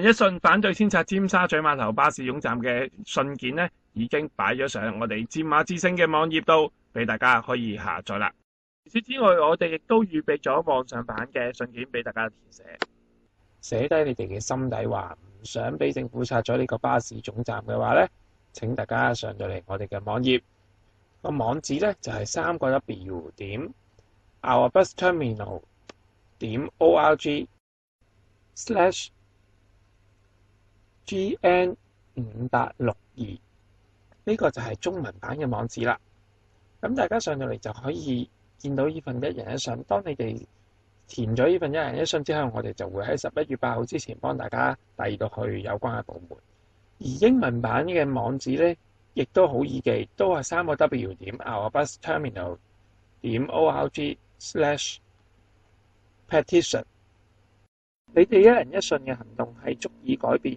人一信反對遷拆尖沙咀碼頭巴士總站嘅信件呢，已經擺咗上我哋尖馬之星嘅網頁度，俾大家可以下載啦。除此之外，我哋亦都預備咗網上版嘅信件俾大家填寫。寫低你哋嘅心底話，唔想俾政府拆咗呢個巴士總站嘅話呢，請大家上到嚟我哋嘅網頁，個網址呢就係三个 W 點 ourbus-terminal 点 org slash gn 五八六二，呢個就係中文版嘅網址啦。咁大家上到嚟就可以見到呢份一人一信。當你哋填咗呢份一人一信之後，我哋就會喺十一月八號之前幫大家遞到去有關嘅部門。而英文版嘅網址呢，亦都好易記，都係三個 W 點 ourbus-terminal 點 org slash petition。你哋一人一信嘅行動係足以改變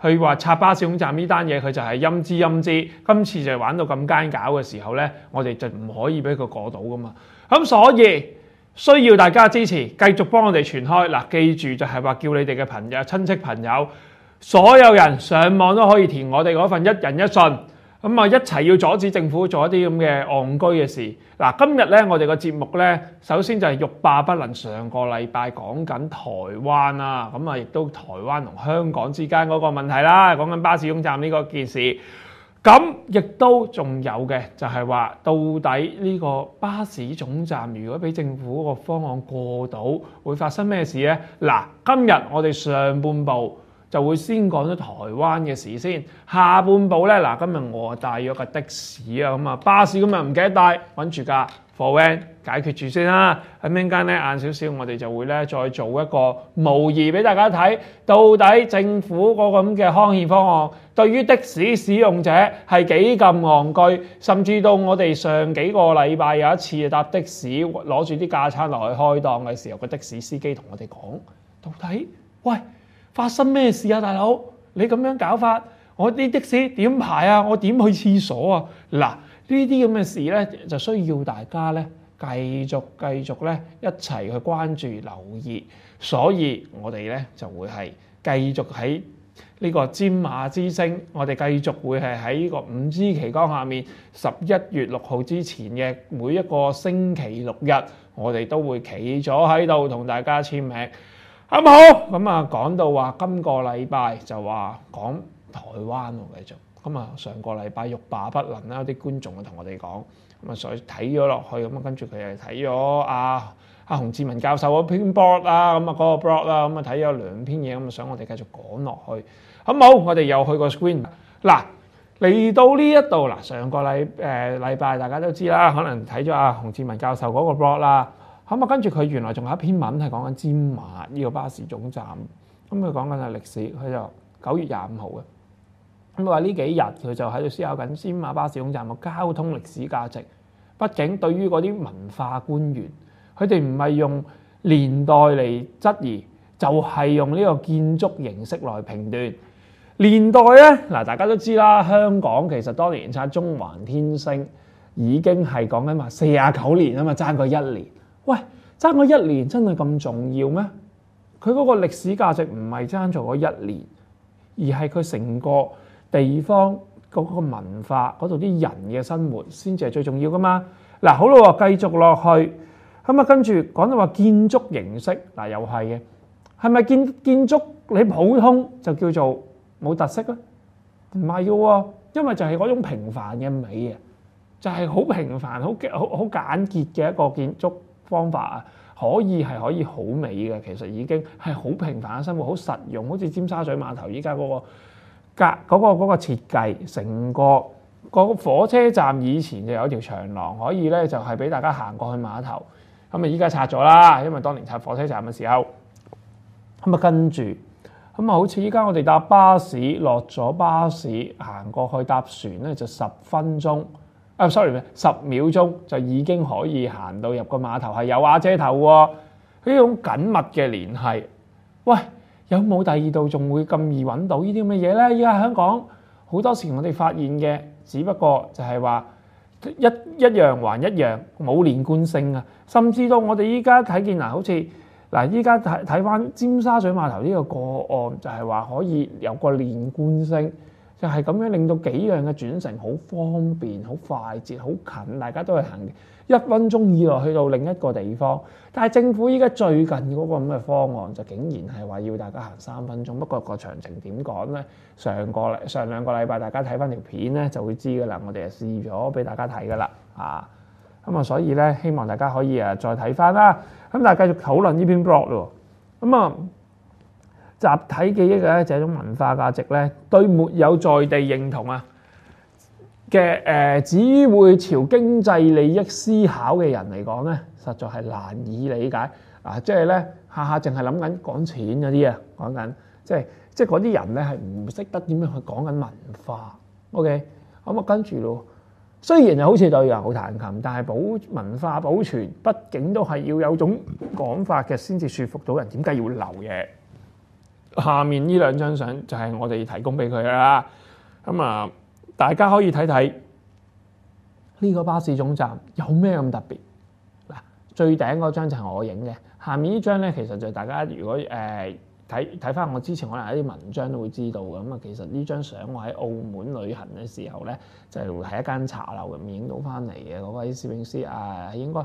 佢話拆巴士總站呢單嘢，佢就係陰知陰知。今次就玩到咁奸搞嘅時候呢，我哋就唔可以俾佢過到噶嘛。咁所以需要大家支持，繼續幫我哋傳開。嗱，記住就係話叫你哋嘅朋友、親戚朋友，所有人上網都可以填我哋嗰份一人一信。咁啊，一齊要阻止政府做一啲咁嘅戇居嘅事。嗱，今日咧，我哋個節目咧，首先就係欲罷不能。上個禮拜講緊台灣啦，咁啊，亦都台灣同香港之間嗰個問題啦，講緊巴士總站呢個件事。咁亦都仲有嘅，就係話到底呢個巴士總站如果俾政府個方案過到，會發生咩事咧？嗱，今日我哋上半部。就會先講咗台灣嘅事先，下半部咧嗱，今日我帶咗架的士啊，咁啊巴士今日唔記得帶，揾住架 for van 解決住先啦。喺陣間咧晏少少，我哋就會咧再做一個模擬俾大家睇，到底政府嗰個咁嘅康健方案對於的士使用者係幾咁昂居，甚至到我哋上幾個禮拜有一次搭的士攞住啲架撐落去開檔嘅時候，個的士司機同我哋講，到底喂？發生咩事啊，大佬？你咁樣搞法，我啲的士點排啊？我點去廁所啊？嗱，呢啲咁嘅事咧，就需要大家咧繼續繼續咧一齊去關注留意。所以我哋咧就會係繼續喺呢個尖馬之星，我哋繼續會係喺呢個五支旗杆下面，十一月六號之前嘅每一個星期六日，我哋都會企咗喺度同大家簽名。好唔好？咁啊，講到話今個禮拜就話講台灣喎，繼續。咁啊，上個禮拜欲罷不能啦，啲觀眾啊同我哋講，咁啊所以睇咗落去，咁啊跟住佢又睇咗阿阿洪志文教授嗰篇 blog 啦，咁啊嗰個 blog 啦，咁啊睇咗兩篇嘢，咁啊想我哋繼續講落去。好唔好？我哋又去個 screen。嗱，嚟到呢一度嗱，上個禮誒禮拜大家都知啦，可能睇咗阿洪志文教授嗰個 blog 啦。咁啊，跟住佢原來仲有一篇文係講緊尖馬呢個巴士總站，咁佢講緊係歷史，佢就九月廿五號嘅。咁佢話呢幾日佢就喺度思考緊尖馬巴士總站嘅交通歷史價值。畢竟對於嗰啲文化官員，佢哋唔係用年代嚟質疑，就係用呢個建築形式來評斷。年代咧，嗱大家都知啦，香港其實當年拆中環天星已經係講緊話四十九年啊嘛，爭過一年。爭嗰一年真係咁重要咩？佢嗰個歷史價值唔係爭咗嗰一年，而係佢成個地方嗰個文化嗰度啲人嘅生活先至係最重要噶嘛。嗱，好啦，繼續落去，咁啊跟住講到話建築形式，嗱又係嘅，係咪建建築你普通就叫做冇特色咧？唔係嘅喎，因為就係嗰種平凡嘅美啊，就係好平凡、好好好簡潔嘅一個建築。方法啊，可以係可以好美嘅，其實已經係好平凡嘅生活，好實用，好似尖沙咀碼頭依家嗰個隔嗰個嗰個設計，成個個火車站以前就有條長廊，可以咧就係俾大家行過去碼頭。咁啊，依家拆咗啦，因為當年拆火車站嘅時候，咁啊跟住咁啊，好似依家我哋搭巴士落咗巴士行過去搭船咧，就十分鐘。啊，sorry，十秒鐘就已經可以行到入個碼頭，係有瓦遮頭喎。呢種緊密嘅聯繫，喂，有冇第二度仲會咁易揾到呢啲咁嘅嘢咧？依家香港好多時我哋發現嘅，只不過就係話一一樣還一樣，冇連貫性啊。甚至到我哋依家睇見嗱，好似嗱，依家睇睇翻尖沙咀碼頭呢個個案，就係話可以有個連貫性。就係咁樣令到幾樣嘅轉乘好方便、好快捷、好近，大家都係行一分鐘以內去到另一個地方。但係政府依家最近嗰個咁嘅方案就竟然係話要大家行三分鐘。不過個詳情點講咧？上個禮上兩個禮拜大家睇翻條片咧就會知㗎啦。我哋係試咗俾大家睇㗎啦，啊咁啊，所以咧希望大家可以誒再睇翻啦。咁但係繼續討論呢篇 blog 咯。咁啊〜集體記憶嘅這種文化價值咧，對沒有在地認同啊嘅誒，只會朝經濟利益思考嘅人嚟講咧，實在係難以理解啊！即係咧下下淨係諗緊講錢嗰啲啊，講緊即係即係嗰啲人咧係唔識得點樣去講緊文化。OK，咁啊跟住咯，雖然好似對人好彈琴，但係保文化保存，畢竟都係要有種講法嘅，先至説服到人點解要留嘢。下面呢兩張相就係我哋提供俾佢啦。咁啊，大家可以睇睇呢個巴士總站有咩咁特別嗱？最頂嗰張就係我影嘅，下面呢張咧其實就大家如果誒睇睇翻我之前可能一啲文章都會知道嘅。咁啊，其實呢張相我喺澳門旅行嘅時候咧，就係一間茶樓入面影到翻嚟嘅嗰位攝影師啊，應該。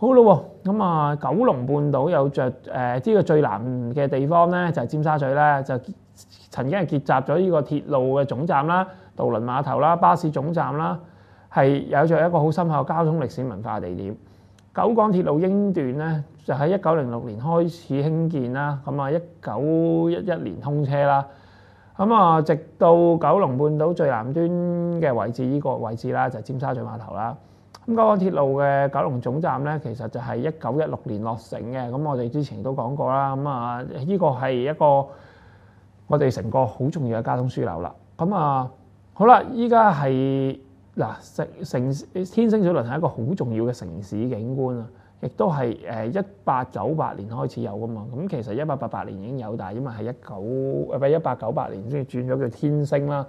好咯喎，咁啊，九龍半島有着誒，呢個最南嘅地方咧，就係尖沙咀咧，就曾經係結集咗呢個鐵路嘅總站啦、渡輪碼頭啦、巴士總站啦，係有着一個好深厚交通歷史文化地點。九廣鐵路英段咧，就喺一九零六年開始興建啦，咁啊，一九一一年通車啦，咁啊，直到九龍半島最南端嘅位置，呢個位置啦，就係尖沙咀碼頭啦。咁港鐵路嘅九龍總站咧，其實就係一九一六年落成嘅。咁我哋之前都講過啦。咁啊，呢個係一個我哋成個好重要嘅交通樞紐啦。咁啊，好啦，依家係嗱城城天星小輪係一個好重要嘅城市景觀啊，亦都係誒一八九八年開始有噶嘛。咁其實一八八八年已經有，但係因為係一九唔係一八九八年先轉咗叫天星啦。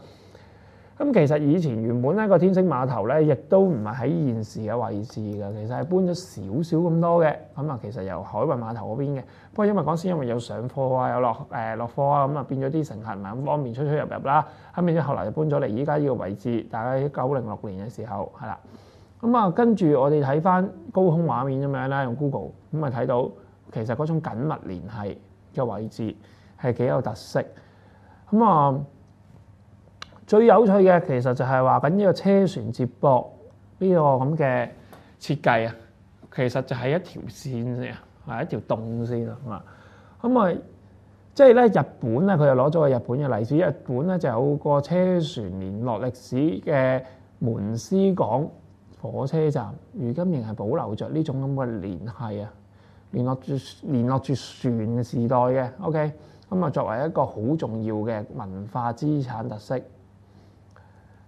咁其實以前原本咧個天星碼頭咧，亦都唔係喺現時嘅位置㗎，其實係搬咗少少咁多嘅。咁啊，其實由海運碼頭嗰邊嘅，不過因為嗰時因為有上貨啊，有落誒、落貨啊，咁啊變咗啲乘客唔係咁方便出出入入啦。後面之後嚟就搬咗嚟依家呢個位置，大概喺九零六年嘅時候係啦。咁啊，跟住我哋睇翻高空畫面咁樣啦，用 Google 咁啊睇到其實嗰種緊密聯繫嘅位置係幾有特色。咁啊〜最有趣嘅其實就係話緊呢個車船接駁呢個咁嘅設計啊，其實就係一條線先啊，係一條洞先啊。咁啊，即係咧日本咧，佢又攞咗個日本嘅例子。日本咧就有個車船聯絡歷史嘅門司港火車站，如今仍係保留着呢種咁嘅聯繫啊，聯絡住聯絡住船時代嘅。OK，咁啊作為一個好重要嘅文化資產特色。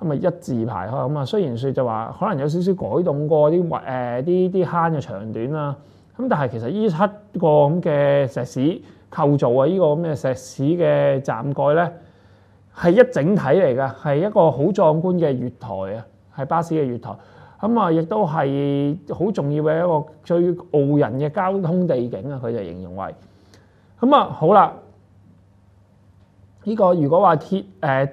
咁啊一字排開咁啊。雖然説就話可能有少少改動過啲誒啲啲坑嘅長短啦，咁但係其實呢七個咁嘅石屎構造啊，呢、個咁嘅石屎嘅站蓋咧係一整體嚟㗎，係一個好壯觀嘅月台啊，係巴士嘅月台。咁啊，亦都係好重要嘅一個最傲人嘅交通地景啊！佢就形容為咁啊，好啦，呢、個如果話鐵誒、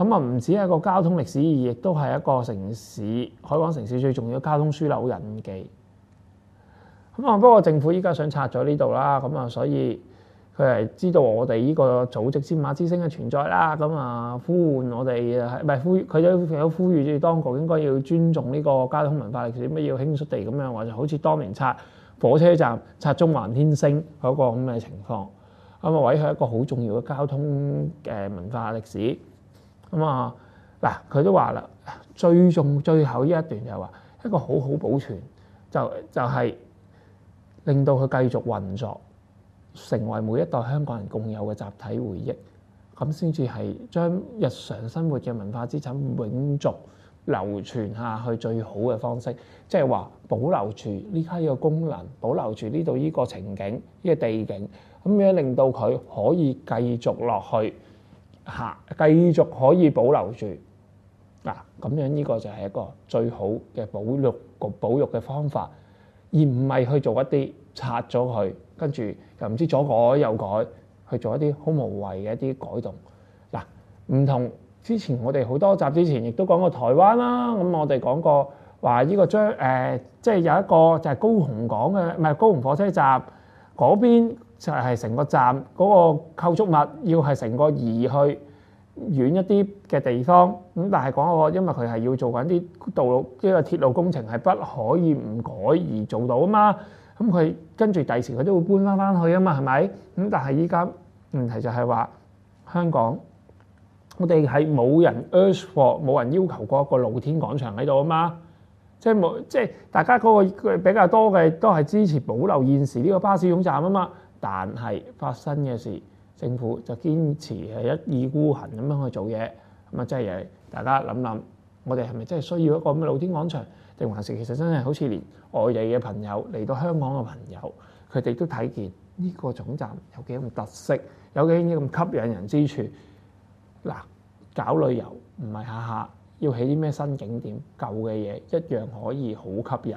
咁啊，唔止係一個交通歷史意義，亦都係一個城市海港城市最重要嘅交通樞紐引記。咁啊，不過政府依家想拆咗呢度啦，咁啊，所以佢係知道我哋呢個組織尖馬之星嘅存在啦，咁啊呼喚我哋係唔係呼佢都有呼籲住當局應該要尊重呢個交通文化歷史，乜要輕率地咁樣，或者好似當年拆火車站、拆中環天星嗰個咁嘅情況，咁啊毀係一個好重要嘅交通嘅文化歷史。咁啊嗱，佢都話啦，最重最後呢一段就係話一個好好保存，就就係、令到佢繼續運作。成為每一代香港人共有嘅集體回憶，咁先至係將日常生活嘅文化資產永續流傳下去最好嘅方式，即係話保留住呢家呢個功能，保留住呢度呢個情景、呢、個地景，咁樣令到佢可以繼續落去嚇，繼續可以保留住嗱，咁樣呢個就係一個最好嘅保育個保育嘅方法，而唔係去做一啲拆咗佢。跟住又唔知左改右改，去做一啲好無謂嘅一啲改動。嗱，唔同之前我哋好多集之前亦都講過台灣啦。咁我哋講過話呢個將誒、即係有一個就係高雄港嘅，唔係高雄火車站嗰邊就係成個站嗰個構築物要係成個移去遠一啲嘅地方。咁但係講個因為佢係要做緊啲道路，呢個鐵路工程係不可以唔改而做到啊嘛。咁佢跟住第時佢都會搬翻翻去啊嘛，係咪？咁但係依家問題就係話香港，我哋係冇人 urge for，冇人要求過一個露天廣場喺度啊嘛，即係冇，即係大家嗰個比較多嘅都係支持保留現時呢個巴士總站啊嘛。但係發生嘅事，政府就堅持係一意孤行咁樣去做嘢，咁啊即係大家諗諗，我哋係咪真係需要一個咁嘅露天廣場？定還是其實真係好似連外地嘅朋友嚟到香港嘅朋友，佢哋都睇見呢個總站有幾咁特色，有幾咁吸引人之處。嗱，搞旅遊唔係下下要起啲咩新景點，舊嘅嘢一樣可以好吸引。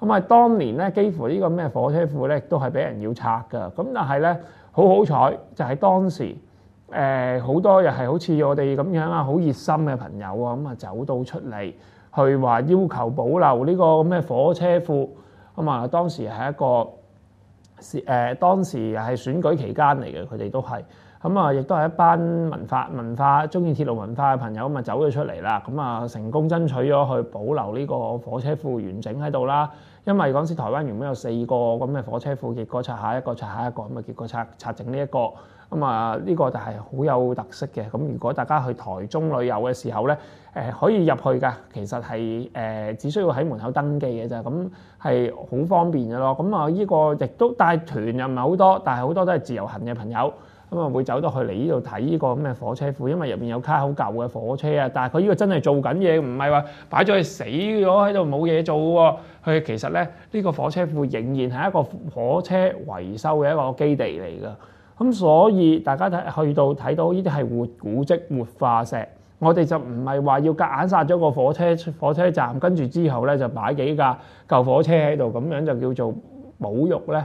咁啊，當年咧幾乎呢個咩火車庫咧都係俾人要拆㗎。咁但係咧好好彩，就係當時誒好、多又係好似我哋咁樣啊，好熱心嘅朋友啊，咁啊走到出嚟去話要求保留呢個咩火車庫。咁啊，當時係一個誒，當時係選舉期間嚟嘅，佢哋都係咁啊，亦都係一班文化文化中意鐵路文化嘅朋友咁啊，走咗出嚟啦，咁啊，成功爭取咗去保留呢個火車庫完整喺度啦。因為嗰陣時台灣原本有四個咁嘅火車庫，結果拆下一個，拆下一個，咁啊，結果拆拆整呢一個。咁啊，呢個就係好有特色嘅。咁如果大家去台中旅遊嘅時候咧，誒可以入去㗎。其實係誒只需要喺門口登記嘅啫。咁係好方便嘅咯。咁啊，呢個亦都帶團又唔係好多，但係好多都係自由行嘅朋友。咁啊，會走到去嚟呢度睇呢個咁嘅火車庫，因為入邊有卡好舊嘅火車啊。但係佢呢個真係做緊嘢，唔係話擺咗去死咗喺度冇嘢做喎。佢其實咧呢個火車庫仍然係一個火車維修嘅一個基地嚟㗎。咁所以大家睇去到睇到呢啲係活古蹟、活化石，我哋就唔係話要夾硬殺咗個火車火車站，跟住之後咧就擺幾架舊火車喺度，咁樣就叫做保育咧，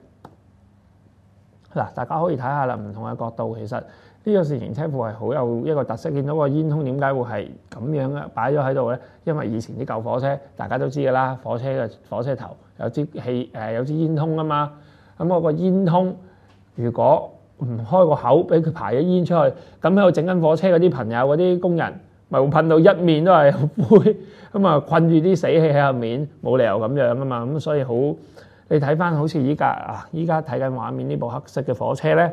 嗱，大家可以睇下啦，唔同嘅角度，其實呢個自行車庫係好有一個特色。見到個煙通點解會係咁樣嘅擺咗喺度咧？因為以前啲舊火車大家都知㗎啦，火車嘅火車頭有支氣誒有支煙通啊嘛，咁我個煙通如果唔開個口俾佢排咗煙出去，咁喺度整緊火車嗰啲朋友嗰啲工人，咪會噴到一面都係灰，咁啊困住啲死氣喺入面，冇理由咁樣噶嘛，咁所以好你睇翻好似依家啊，依家睇緊畫面呢部黑色嘅火車咧，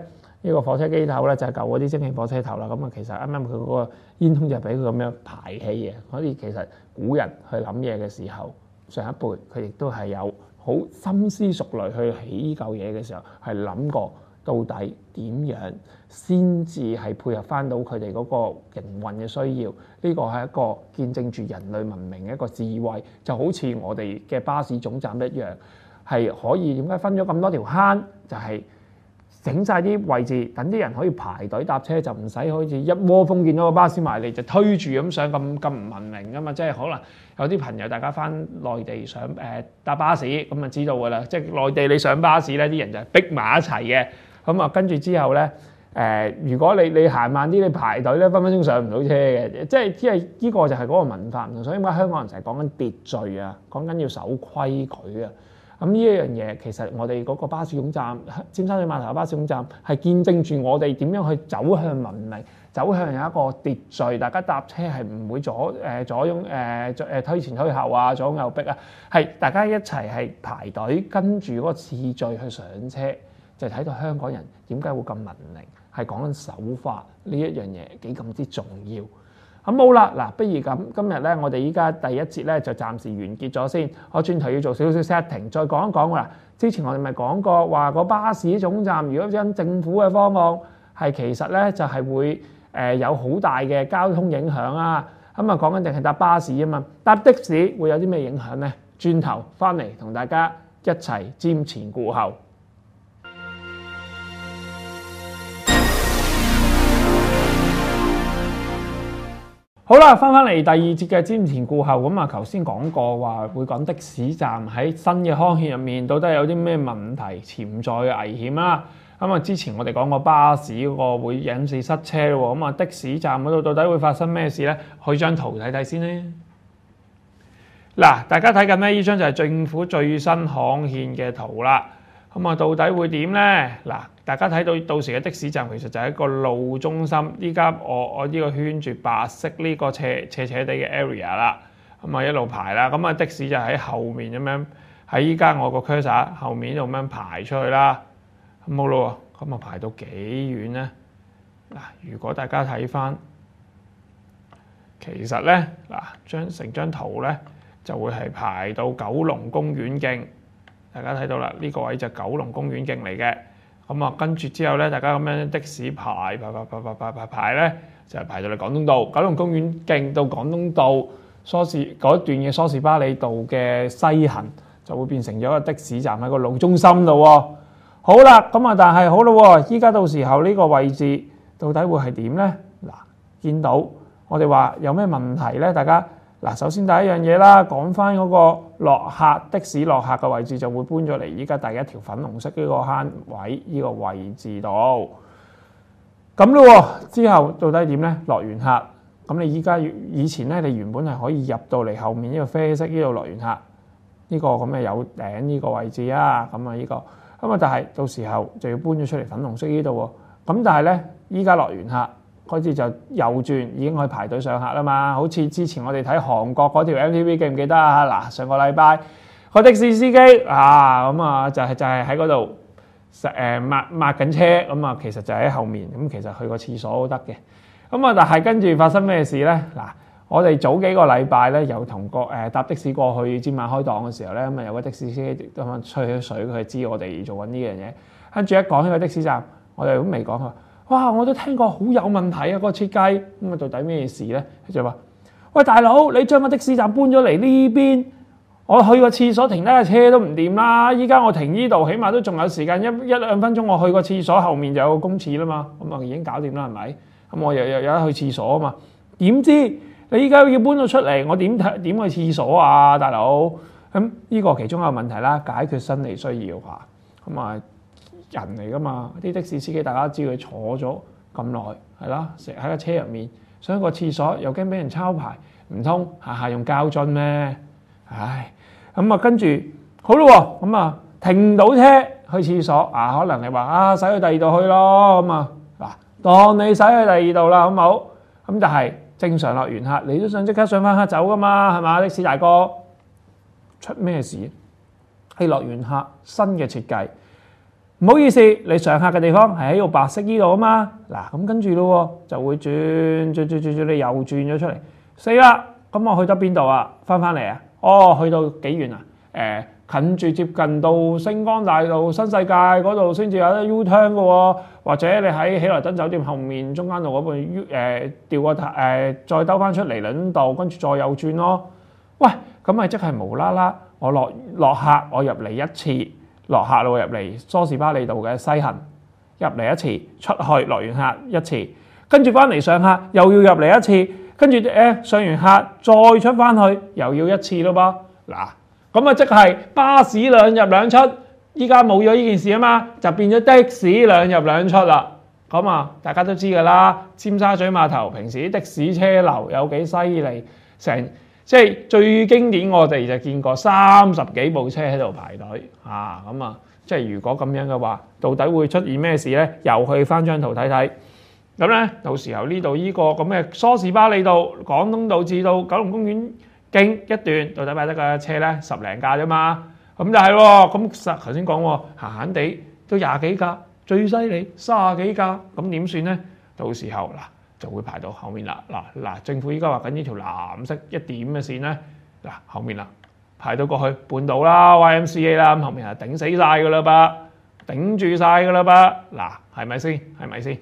呢、個火車機頭咧就係舊嗰啲蒸汽火車頭啦，咁啊其實啱啱佢嗰個煙筒就俾佢咁樣排氣嘅，所以其實古人去諗嘢嘅時候，上一輩佢亦都係有好深思熟慮去起呢嚿嘢嘅時候，係諗過。到底點樣先至係配合翻到佢哋嗰個營運嘅需要？呢個係一個見證住人類文明嘅一個智慧，就好似我哋嘅巴士總站一樣，係可以點解分咗咁多條坑？就係整晒啲位置，等啲人可以排隊搭車，就唔使好似一窩蜂見到個巴士埋嚟就推住咁上咁咁唔文明噶嘛。即係可能有啲朋友大家翻內地上誒、搭巴士咁啊知道㗎啦，即係內地你上巴士咧，啲人就係逼埋一齊嘅。咁啊，跟住之後咧，誒、如果你你行慢啲，你排隊咧，分分鐘上唔到車嘅，即係因為呢個就係嗰個文化唔同，所以點解香港人成日講緊秩序啊，講緊要守規矩啊。咁呢一樣嘢，其實我哋嗰個巴士總站，尖沙咀碼頭巴士總站係見證住我哋點樣去走向文明，走向有一個秩序，大家搭車係唔會左誒左擁誒誒推前推後啊，左右逼啊，係大家一齊係排隊跟住嗰個次序去上車。就睇到香港人點解會咁文明，係講緊守法呢一樣嘢幾咁之重要。咁好啦，嗱，不如咁今日咧，我哋依家第一節咧就暫時完結咗先。我轉頭要做少少 setting，再講一講啦。之前我哋咪講過話個巴士總站，如果因政府嘅方案係其實咧就係會誒有好大嘅交通影響啊。咁啊講緊淨係搭巴士啊嘛，搭的士會有啲咩影響咧？轉頭翻嚟同大家一齊瞻前顧後。好啦，翻返嚟第二節嘅瞻前顧後咁啊，頭先講過話會講的士站喺新嘅康憲入面，到底有啲咩問題潛在嘅危險啦？咁啊，之前我哋講過巴士嗰個會引致塞車喎，咁啊的士站嗰度到底會發生咩事咧？去張圖睇睇先咧。嗱，大家睇緊咧，呢張就係政府最新康憲嘅圖啦。咁啊，到底會點咧？嗱。大家睇到到時嘅的，士站其實就係一個路中心，依家我我呢個圈住白色呢個斜斜斜地嘅 area 啦，咁啊一路排啦，咁啊的士就喺後面咁樣喺依家我個 cursor 後面度咁樣排出去啦，咁好咯，咁啊排到幾遠咧？嗱，如果大家睇翻，其實咧嗱，張成張圖咧就會係排到九龍公園徑，大家睇到啦，呢個位就九龍公園徑嚟嘅。咁啊，跟住之後咧，大家咁樣的士排排排排排排排排咧，就係排到嚟廣東道、九龍公園徑到廣東道梳士嗰段嘅梳士巴里道嘅西行，就會變成咗個的士站喺個路中心度喎。好啦，咁啊，但係好咯，依家到時候呢個位置到底會係點咧？嗱，見到我哋話有咩問題咧？大家。嗱，首先第一樣嘢啦，講翻嗰個落客的士落客嘅位置就會搬咗嚟依家第一條粉紅色呢個坑位呢個位置度。咁咯，之後到底點咧？落完客，咁你依家以前咧，你原本係可以入到嚟後面呢個啡色呢度落完客，呢個咁嘅有頂呢個位置啊，咁啊呢個，咁啊但係到時候就要搬咗出嚟粉紅色呢度喎。咁但係咧，依家落完客。開始就右轉已經去排隊上客啦嘛，好似之前我哋睇韓國嗰條 MTV 記唔記得啊？嗱，上個禮拜個的士司機啊，咁啊就係就係喺嗰度誒抹抹緊車，咁啊其實就喺後面，咁其實去個廁所都得嘅。咁啊，但係跟住發生咩事咧？嗱，我哋早幾個禮拜咧，有同個誒搭的士過去尖馬開檔嘅時候咧，咁啊有個的士司機咁啊吹咗水，佢知我哋做緊呢樣嘢。跟住一講起個的士站。我哋都未講佢。哇！我都聽過好有問題啊，個設計咁啊，到底咩事咧？佢就話：喂，大佬，你將個的士站搬咗嚟呢邊，我去個廁所停低架車都唔掂啦！依家我停呢度，起碼都仲有時間一一兩分鐘，我去個廁所後面就有個公廁啦嘛，咁啊已經搞掂啦，係咪？咁我又又有得去廁所啊嘛？點知你依家要搬咗出嚟，我點睇點去廁所啊，大佬？咁呢個其中一個問題啦，解決生理需要嚇，咁啊。人嚟噶嘛？啲的士司機大家知佢坐咗咁耐，係啦，成日喺個車入面，上一個廁所又驚俾人抄牌，唔通下下用膠樽咩？唉，咁啊跟住好咯，咁啊停到車去廁所啊，可能你話啊，使去第二度去咯，咁啊嗱，當你使去第二度啦，好唔好？咁但係正常落完客，你都想即刻上翻客走噶嘛，係嘛？的士大哥出咩事？係落完客新嘅設計。唔好意思，你上客嘅地方係喺個白色呢度啊嘛，嗱咁跟住咯，就會轉轉轉轉轉，你又轉咗出嚟，死啦！咁我去得邊度啊？翻翻嚟啊？哦，去到幾遠啊？誒，近住接近到星光大道新世界嗰度先至有得 U turn 嘅喎，或者你喺喜來登酒店後面中間度嗰邊 U 誒調個誒再兜翻出嚟輪道，跟住再右轉咯。喂，咁咪即係無啦啦，我落落客，我入嚟一次。落客路入嚟梳士巴利道嘅西行入嚟一次，出去落完客一次，跟住翻嚟上客又要入嚟一次，跟住誒上完客再出翻去又要一次咯噃。嗱，咁啊即係巴士兩入兩出，依家冇咗呢件事啊嘛，就變咗的士兩入兩出啦。咁啊，大家都知㗎啦，尖沙咀碼頭平時的士車流有幾犀利，成。即係最經典，我哋就見過三十幾部車喺度排隊啊！咁啊，即係如果咁樣嘅話，到底會出現咩事咧？又去翻張圖睇睇。咁咧，到時候呢度呢個咁嘅梳士巴利道、廣東道至到九龍公園徑一段，到底擺得嘅車咧十零架啫嘛。咁就係喎。咁實頭先講喎，閒閒地都廿幾架，最犀利三十幾架。咁點算咧？到時候嗱。就會排到後面啦。嗱嗱，政府依家話緊呢條藍色一點嘅線咧，嗱後面啦，排到過去半島啦、YMCA 啦，咁後面係頂死晒㗎啦噃，頂住晒㗎啦噃。嗱係咪先？係咪先？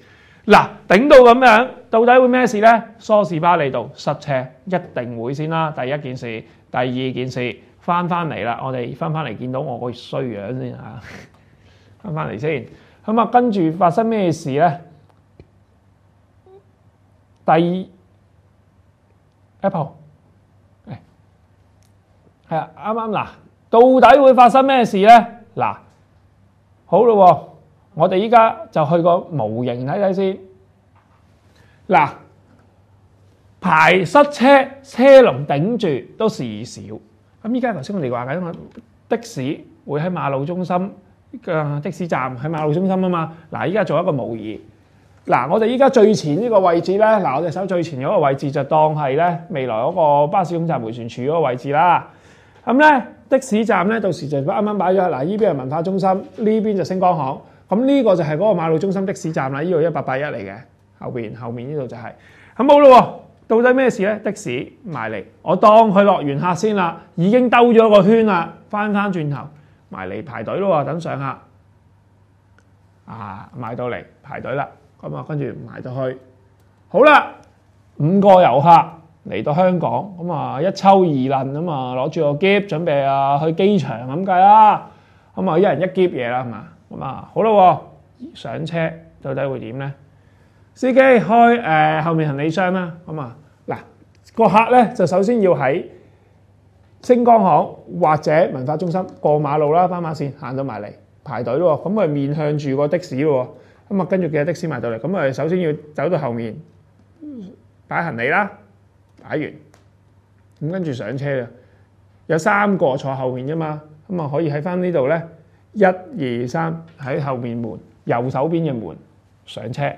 嗱頂到咁樣，到底會咩事咧？梳士巴利道塞車一定會先啦。第一件事，第二件事，翻翻嚟啦，我哋翻翻嚟見到我個衰樣先嚇，翻翻嚟先。咁啊，跟住發生咩事咧？第二 Apple，誒係啊，啱啱嗱，到底會發生咩事咧？嗱，好咯，我哋依家就去個模型睇睇先。嗱，排塞車，車龍頂住都事少。咁依家頭先我哋話緊的士會喺馬路中心嘅的士站喺馬路中心啊嘛。嗱，依家做一個模擬。嗱，我哋依家最前呢個位置咧，嗱，我哋手最前嗰個位置就當係咧未來嗰個巴士總站迴旋處嗰個位置啦。咁咧的士站咧，到時就啱啱擺咗。嗱，呢邊係文化中心，呢邊就星光行。咁呢個就係嗰個馬路中心的士站啦。呢度一八八一嚟嘅，後邊後面呢度就係。咁好咯，到底咩事咧？的士埋嚟，我當佢落完客先啦，已經兜咗個圈啦，翻翻轉頭埋嚟排隊咯，等上客。啊，買到嚟排隊啦。咁啊，跟住埋到去，好啦，五個遊客嚟到香港，咁啊一抽二輪，咁啊攞住個篋準備啊去機場咁計啦，咁啊一人一篋嘢啦，係嘛？咁啊好啦，上車到底會點咧？司機開誒、呃、後面行李箱啦，咁啊嗱個客咧就首先要喺星光行或者文化中心過馬路啦，斑馬線行到埋嚟排隊咯，咁啊面向住個的士咯。咁啊，跟住嘅的士埋到嚟，咁啊，首先要走到後面擺行李啦，擺完，咁跟住上車啦。有三個坐後面啫嘛，咁啊可以喺翻呢度咧，一二三喺後面門右手邊嘅門上車。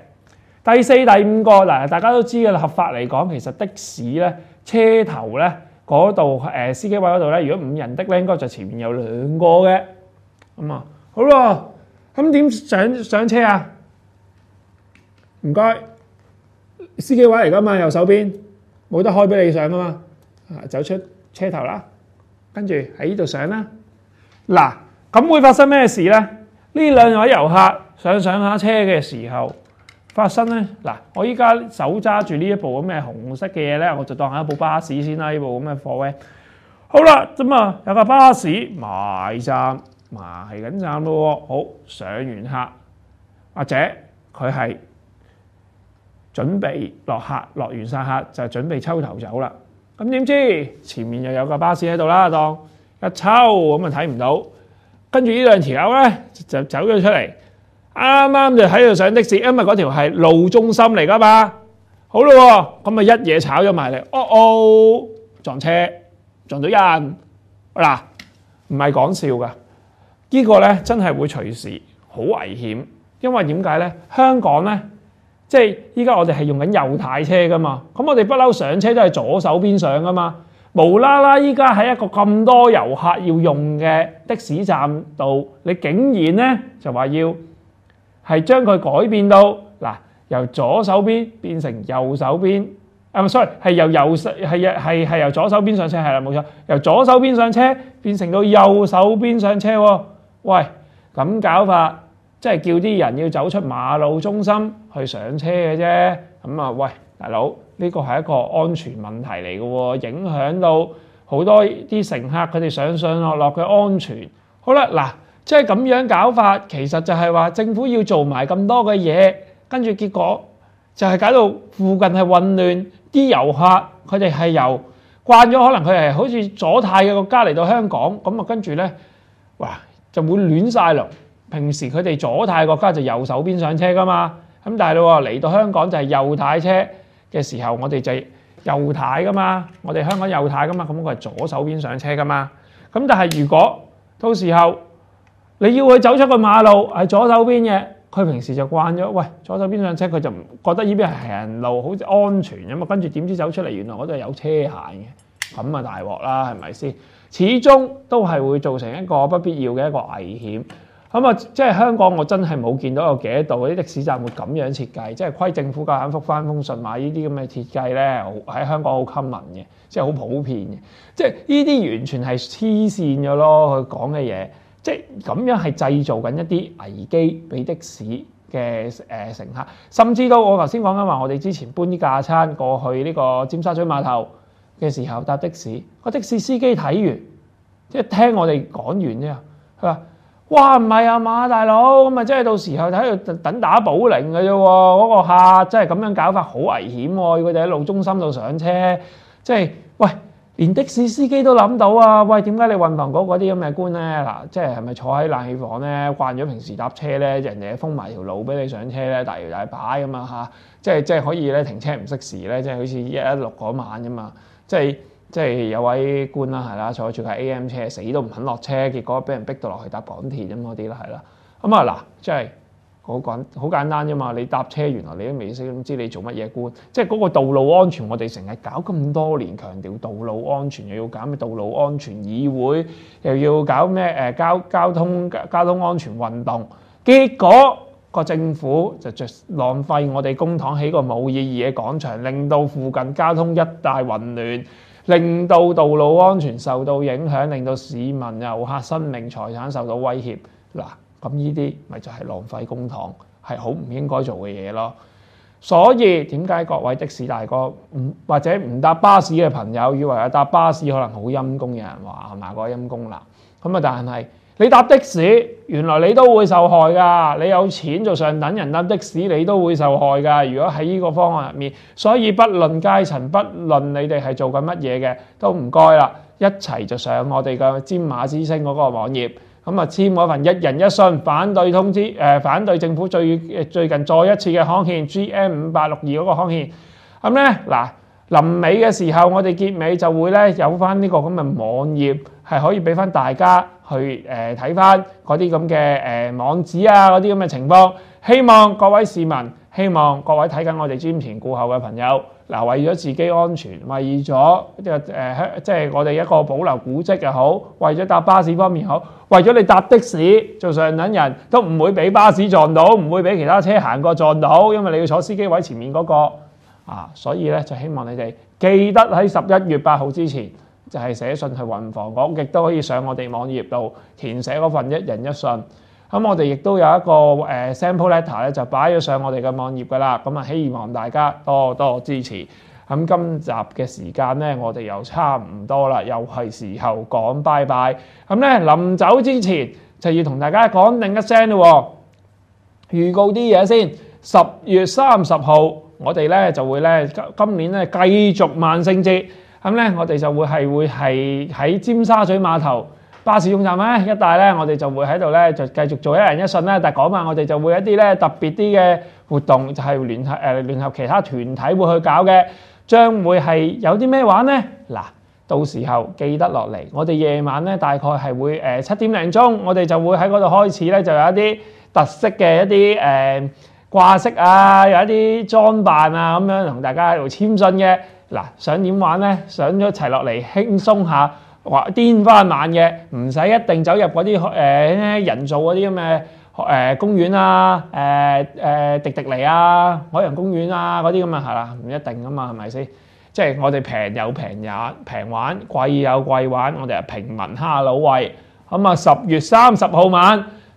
第四、第五個嗱，大家都知嘅啦，合法嚟講，其實的士咧車頭咧嗰度誒司機位嗰度咧，如果五人的咧，應該就前面有兩個嘅。咁啊，好咯，咁點上上車啊？唔該，司機位嚟噶嘛？右手邊冇得開俾你上噶嘛？啊，走出車頭啦，跟住喺呢度上啦。嗱，咁會發生咩事咧？呢兩位遊客上上下車嘅時候發生咧，嗱，我依家手揸住呢一部咁嘅紅色嘅嘢咧，我就當係一部巴士先啦，呢部咁嘅貨 van。好啦，咁啊有架巴士埋站，埋緊站咯，好上完客，或者佢係準備落客，落完晒客就準備抽頭走啦。咁點知？前面又有架巴士喺度啦，當一抽咁啊睇唔到，跟住呢兩條友咧就走咗出嚟，啱啱就喺度上的士，因為嗰條係路中心嚟噶嘛。好咯，咁啊一嘢炒咗埋嚟，哦哦撞車撞到人，嗱唔係講笑噶，呢個咧真係會隨時好危險，因為點解咧？香港咧。即係依家我哋係用緊右軚車噶嘛，咁我哋不嬲上車都係左手邊上噶嘛，無啦啦依家喺一個咁多遊客要用嘅的，士站度，你竟然咧就話要係將佢改變到嗱由左手邊變成右手邊，啊唔 sorry 係由右手係係係由左手邊上車係啦冇錯，由左手邊上車變成到右手邊上車喎，喂咁搞法！即係叫啲人要走出馬路中心去上車嘅啫，咁啊，喂，大佬，呢個係一個安全問題嚟嘅喎，影響到好多啲乘客佢哋上上落落嘅安全。好啦，嗱，即係咁樣搞法，其實就係話政府要做埋咁多嘅嘢，跟住結果就係搞到附近係混亂，啲遊客佢哋係由慣咗，可能佢係好似左太嘅國家嚟到香港，咁啊跟住咧，哇，就會亂晒龍。平時佢哋左太國家就右手邊上車噶嘛，咁但係咯嚟到香港就係右太車嘅時候，我哋就右太噶嘛，我哋香港右太噶嘛，咁佢係左手邊上車噶嘛。咁但係如果到時候你要佢走出個馬路係左手邊嘅，佢平時就慣咗，喂左手邊上車，佢就唔覺得呢邊係行路，好似安全咁嘛。跟住點知走出嚟，原來嗰度有車行嘅，咁啊大鑊啦，係咪先？始終都係會造成一個不必要嘅一個危險。咁啊，即係香港，我真係冇見到有幾多度啲的士站會咁樣設計，即係虧政府夾硬覆翻封信買呢啲咁嘅設計咧，喺香港好 common 嘅，即係好普遍嘅，即係呢啲完全係黐線嘅咯。佢講嘅嘢，即係咁樣係製造緊一啲危機俾的士嘅誒乘客，甚至到我頭先講緊話，我哋之前搬啲架餐過去呢個尖沙咀碼頭嘅時候搭的士，個的士司機睇完，即係聽我哋講完之後，佢話。哇，唔係啊嘛，大佬咁啊，即係到時候喺度等打保齡嘅啫喎，嗰個客真係咁樣搞法好危險喎！佢哋喺路中心度上車，即係喂，連的士司機都諗到啊！喂，點解你運房局嗰啲咁嘅官咧嗱，即係係咪坐喺冷氣房咧，慣咗平時搭車咧，人哋封埋條路俾你上車咧，大搖大擺咁啊嚇，即係即係可以咧停車唔熄匙咧，即係好似一一六嗰晚啫嘛，即係。即係有位官啦，係啦，坐住架 A.M. 車，死都唔肯落車，結果俾人逼到落去搭港鐵咁嗰啲啦，係啦。咁啊嗱，即係好簡好簡單啫嘛。你搭車原來你都未識，唔知你做乜嘢官。即係嗰個道路安全，我哋成日搞咁多年，強調道路安全，又要搞咩道路安全議會，又要搞咩誒交交通交通安全運動，結果個政府就著浪費我哋公帑起個冇意義嘅廣場，令到附近交通一帶混亂。令到道路安全受到影響，令到市民遊客生命財產受到威脅。嗱，咁呢啲咪就係浪費公堂，係好唔應該做嘅嘢咯。所以點解各位的士大哥唔或者唔搭巴士嘅朋友，以為啊搭巴士可能好陰功，有人話係咪個陰功啦？咁啊，但係。你搭的士，原來你都會受害㗎。你有錢就上等人搭的士，你都會受害㗎。如果喺呢個方案入面，所以不論階層，不論你哋係做緊乜嘢嘅，都唔該啦，一齊就上我哋嘅尖馬之星嗰個網頁，咁啊簽嗰份一人一信反對通知，誒、反對政府最最近再一次嘅康憲 G M 五八六二嗰個康憲。咁咧嗱，臨尾嘅時候，我哋結尾就會咧有翻呢個咁嘅網頁，係可以俾翻大家。去誒睇翻嗰啲咁嘅誒網址啊，嗰啲咁嘅情況，希望各位市民，希望各位睇緊我哋瞻前顧後嘅朋友，嗱，為咗自己安全，為咗一個誒香，即係我哋一個保留古蹟又好，為咗搭巴士方面好，為咗你搭的士做上等人都唔會俾巴士撞到，唔會俾其他車行過撞到，因為你要坐司機位前面嗰個啊，所以咧就希望你哋記得喺十一月八號之前。就係寫信去運房局，亦都可以上我哋網頁度填寫嗰份一人一信。咁我哋亦都有一個誒、sample letter 咧，就擺咗上我哋嘅網頁噶啦。咁啊，希望大家多多支持。咁今集嘅時間咧，我哋又差唔多啦，又係時候講拜拜。咁咧，臨走之前就要同大家講另一聲咯喎，預告啲嘢先。十月三十號，我哋咧就會咧今年咧繼續萬聖節。咁咧，我哋就會係會係喺尖沙咀碼頭巴士總站咧一帶咧，我哋就會喺度咧就繼續做一人一信咧。但係嗰晚我哋就會一啲咧特別啲嘅活動，就係、聯合誒、呃、聯合其他團體會去搞嘅。將會係有啲咩玩呢？嗱，到時候記得落嚟，我哋夜晚咧大概係會誒七點零鐘，我哋就會喺嗰度開始咧，就有一啲特色嘅一啲誒、掛飾啊，有一啲裝扮啊，咁樣同大家喺度簽信嘅。嗱，想點玩呢？想咗一齊落嚟輕鬆下，或癲翻晚嘅，唔使一定走入嗰啲誒人造嗰啲咁嘅。誒、公園啊，誒、誒、迪迪尼啊，海洋公園啊嗰啲咁啊，係啦，唔一定噶嘛，係咪先？即係我哋平有平也平玩，貴有貴玩，我哋係平民哈佬喂。咁啊，十月三十號晚